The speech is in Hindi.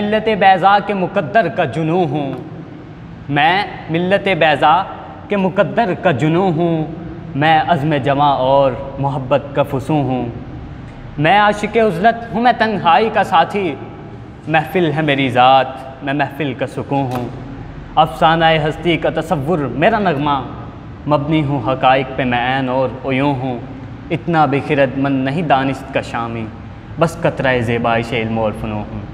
मिलत बैज़ा के मुकद्दर का जुनू हूँ। मैं मिलत बैज़ा के मुकद्दर का जुनू हूँ। मैं अज़म जमा और मोहब्बत का फसू हूँ। मैं आशिक उजलत हूँ, मैं तन्हाई का साथी। महफ़िल है मेरी ज़ात, मैं महफ़िल का सुकून हूँ। अफसाना हस्ती का तसुर मेरा नगमा। मबनी हूँ, हकाइक पे मैं ऐन और ओयूँ हूँ। इतना बिखिरत मन नहीं दानिश का शामी। बस कतरा ज़ेबाइश इल्म और फ़नू हूँ।